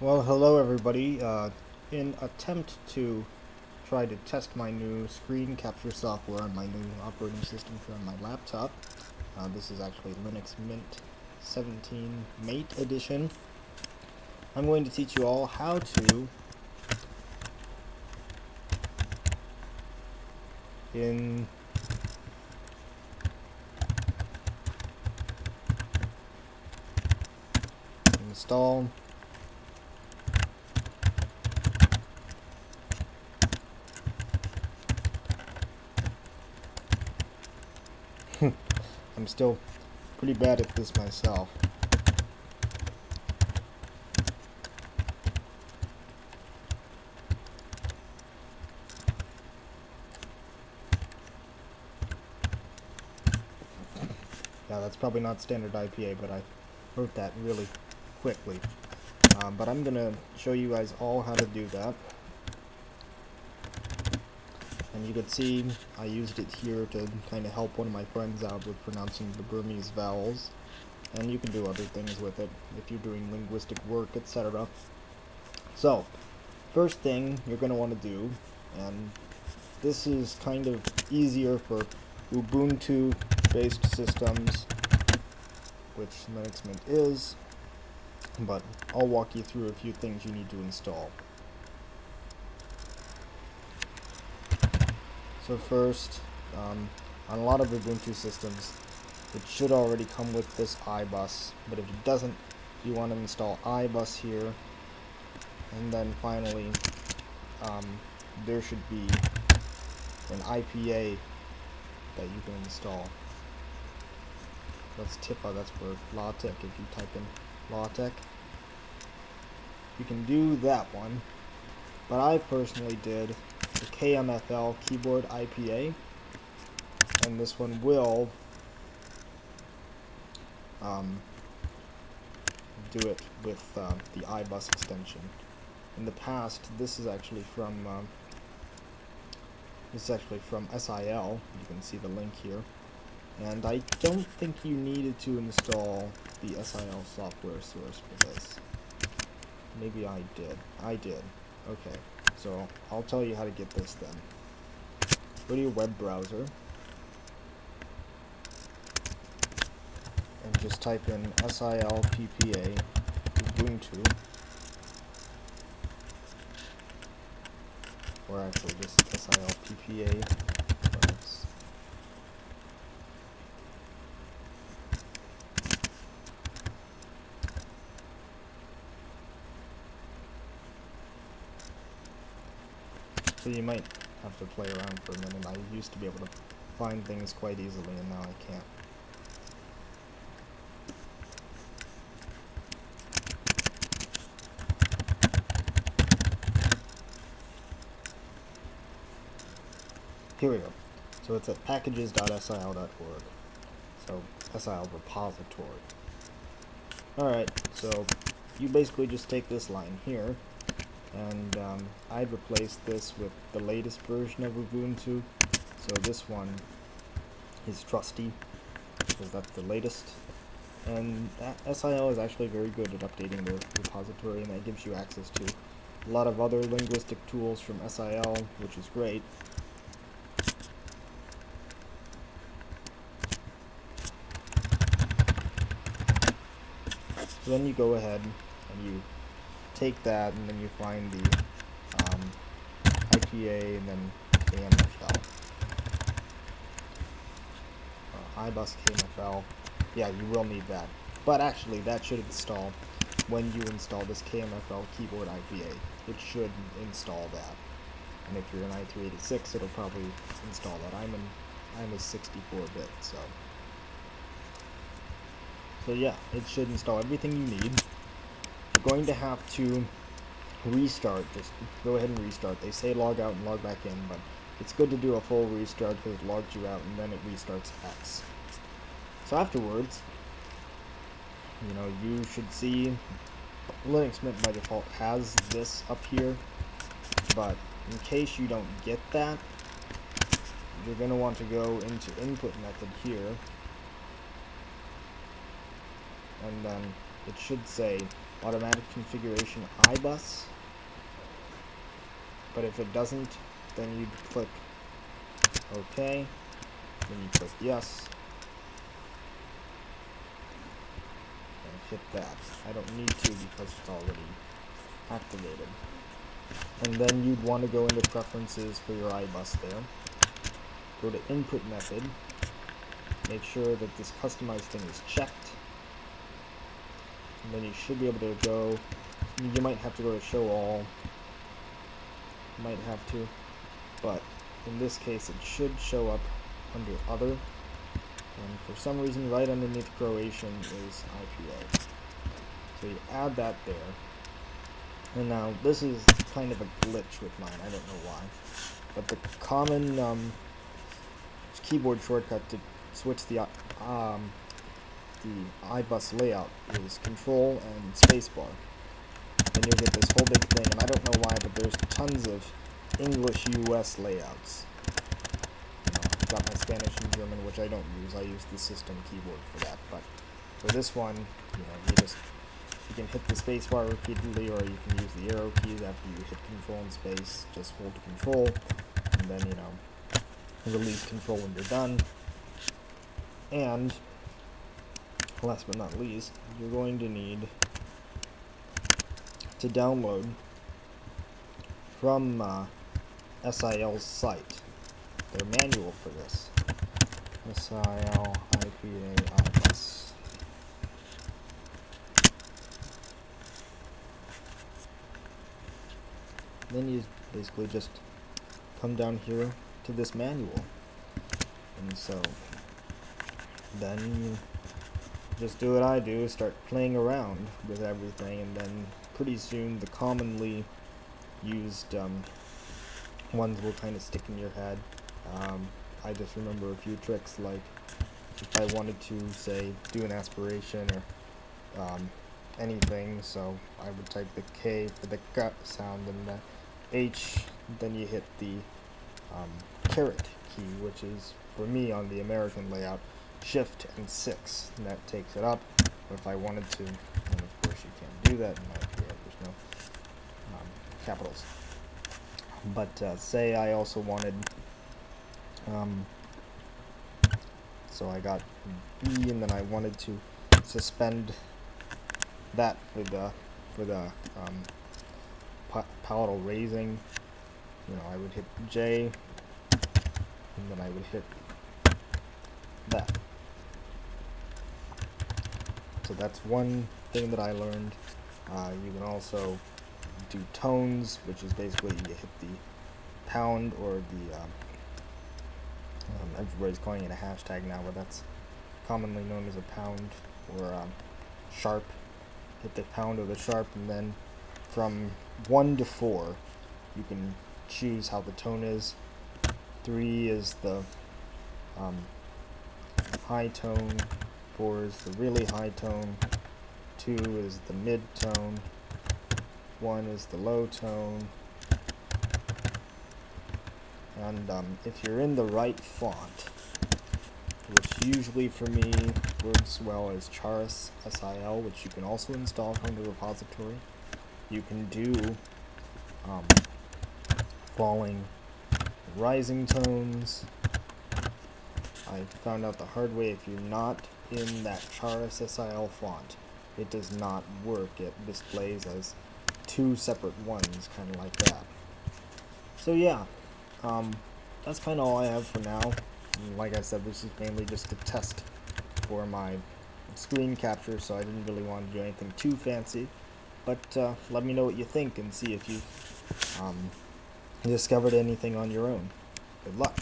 Well, hello everybody. Uh, in attempt to try to test my new screen capture software on my new operating system for my laptop, uh, this is actually Linux Mint 17 Mate Edition. I'm going to teach you all how to in install I'm still pretty bad at this myself. Yeah, that's probably not standard IPA, but I wrote that really quickly. Um, but I'm going to show you guys all how to do that. And you can see I used it here to kind of help one of my friends out with pronouncing the Burmese vowels. And you can do other things with it if you're doing linguistic work, etc. So, first thing you're going to want to do, and this is kind of easier for Ubuntu based systems, which Linux Mint is, but I'll walk you through a few things you need to install. So first, um, on a lot of Ubuntu systems, it should already come with this iBus, but if it doesn't, you want to install iBus here, and then finally, um, there should be an IPA that you can install. That's TIPA, that's for LaTeX if you type in LaTeX. You can do that one, but I personally did the KMFL keyboard IPA, and this one will um, do it with uh, the iBus extension. In the past, this is actually from uh, this is actually from SIL. You can see the link here. And I don't think you needed to install the SIL software source for this. Maybe I did. I did. Okay. So I'll tell you how to get this then. Go to your web browser and just type in SIL PPA ubuntu or actually just SIL PPA So you might have to play around for a minute. I used to be able to find things quite easily, and now I can't. Here we go. So it's at packages.sil.org. So SIL repository. Alright, so you basically just take this line here and um, I'd replace this with the latest version of Ubuntu. So this one is trusty because that's the latest. And SIL is actually very good at updating the repository and that gives you access to a lot of other linguistic tools from SIL which is great. So then you go ahead and you take that and then you find the um, IPA and then KMFL. Uh, iBus KMFL. Yeah, you will need that. But actually, that should install when you install this KMFL keyboard IPA. It should install that. And if you're an i386, it'll probably install that. I'm an I'm a 64-bit, so. So yeah, it should install everything you need going to have to restart. Just go ahead and restart. They say log out and log back in, but it's good to do a full restart because it logs you out and then it restarts X. So afterwards, you know, you should see Linux Mint by default has this up here, but in case you don't get that, you're going to want to go into input method here, and then it should say automatic configuration iBus. But if it doesn't, then you'd click OK, then you click yes, and hit that. I don't need to because it's already activated. And then you'd want to go into preferences for your iBus there. Go to input method, make sure that this customized thing is checked, and then you should be able to go, you might have to go to show all, might have to, but in this case it should show up under other, and for some reason right underneath Croatian is IPA. So you add that there, and now this is kind of a glitch with mine, I don't know why, but the common um, keyboard shortcut to switch the um, the iBus layout is Control and Spacebar. And you'll get this whole big thing, and I don't know why, but there's tons of English US layouts. You know, I've got my Spanish and German, which I don't use. I use the system keyboard for that. But for this one, you know, you just you can hit the spacebar repeatedly, or you can use the arrow keys after you hit Control and Space. Just hold Control, and then you know, release Control when you're done. And last but not least, you're going to need to download from uh, SIL's site their manual for this. SIL IPA. Then you basically just come down here to this manual. And so then you just do what I do, start playing around with everything, and then pretty soon the commonly used um, ones will kind of stick in your head. Um, I just remember a few tricks like if I wanted to say do an aspiration or um, anything, so I would type the K for the gut sound and the H, then you hit the um, caret key, which is for me on the American layout shift and 6 and that takes it up. But if I wanted to and of course you can't do that in my there's no um, capitals. But uh, say I also wanted um, so I got B and then I wanted to suspend that for the for the um, palatal raising. You know I would hit J and then I would hit that so that's one thing that I learned. Uh, you can also do tones, which is basically you hit the pound or the, um, um, everybody's calling it a hashtag now, but that's commonly known as a pound or um, sharp. Hit the pound or the sharp, and then from 1 to 4, you can choose how the tone is. 3 is the um, high tone, 4 is the really high tone, 2 is the mid tone, 1 is the low tone, and um, if you're in the right font, which usually for me works well as Charis SIL, which you can also install from the repository, you can do um, falling rising tones. I found out the hard way if you're not in that Charis SIL font. It does not work. It displays as two separate ones, kind of like that. So yeah, um, that's kind of all I have for now. Like I said, this is mainly just a test for my screen capture, so I didn't really want to do anything too fancy. But uh, let me know what you think and see if you um, discovered anything on your own. Good luck.